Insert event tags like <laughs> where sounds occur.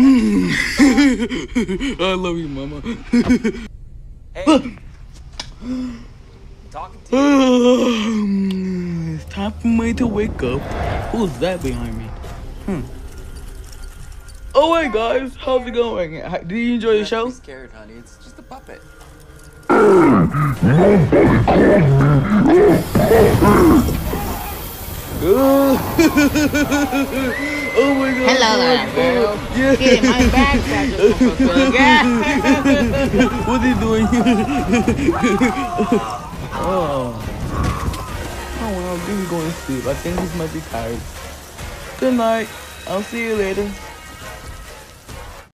<laughs> I love you, mama. Hey. Talking to you. <sighs> it's time for me to wake up. Who's that behind me? Hmm. Oh, hey guys, how's it going? H- Did you enjoy the Don't show? Scared, honey. It's just a puppet. Oh my god. Hello there, girl. Yeah. Get in my backpack. Yeah. What's he doing? <laughs> oh. Oh well, I'm going to sleep. I think he might be tired. Good night. I'll see you later.